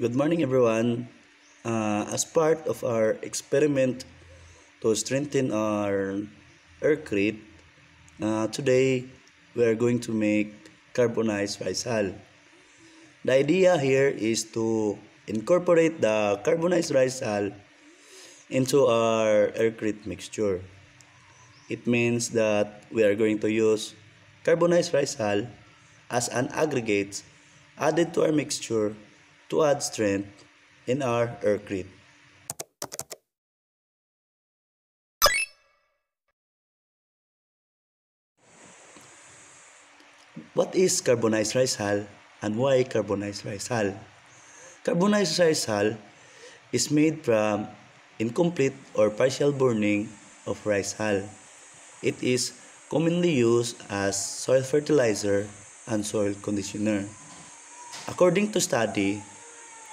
Good morning, everyone. Uh, as part of our experiment to strengthen our aircrete, uh, today we are going to make carbonized rice hull. The idea here is to incorporate the carbonized rice hull into our aircrete mixture. It means that we are going to use carbonized rice hull as an aggregate added to our mixture to add strength in our aircrete. What is carbonized rice hull and why carbonized rice hull? Carbonized rice hull is made from incomplete or partial burning of rice hull. It is commonly used as soil fertilizer and soil conditioner. According to study,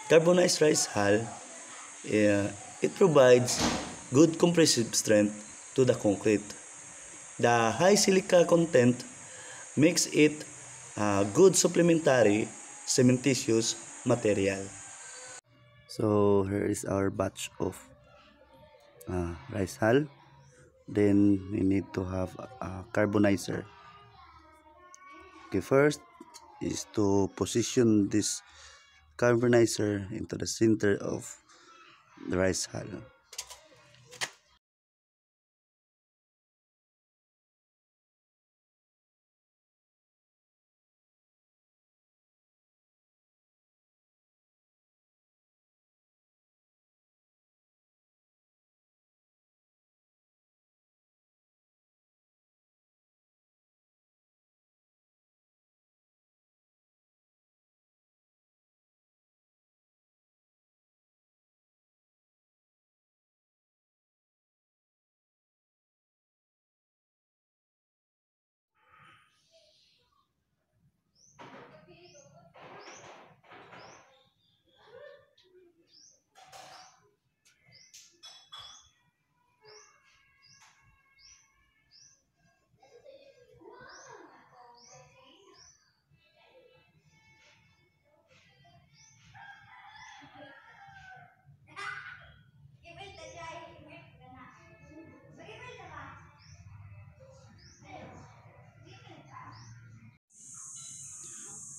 carbonized rice hull uh, it provides good compressive strength to the concrete. The high silica content makes it a good supplementary cementitious material. So here is our batch of uh, rice hull. Then we need to have a carbonizer. Okay, first is to position this carbonizer into the center of the rice hull.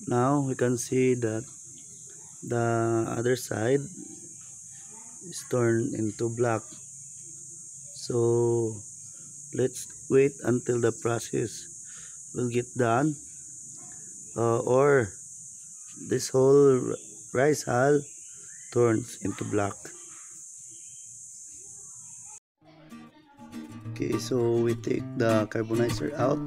Now we can see that the other side is turned into black. So let's wait until the process will get done uh, or this whole rice hull turns into black. Okay, so we take the carbonizer out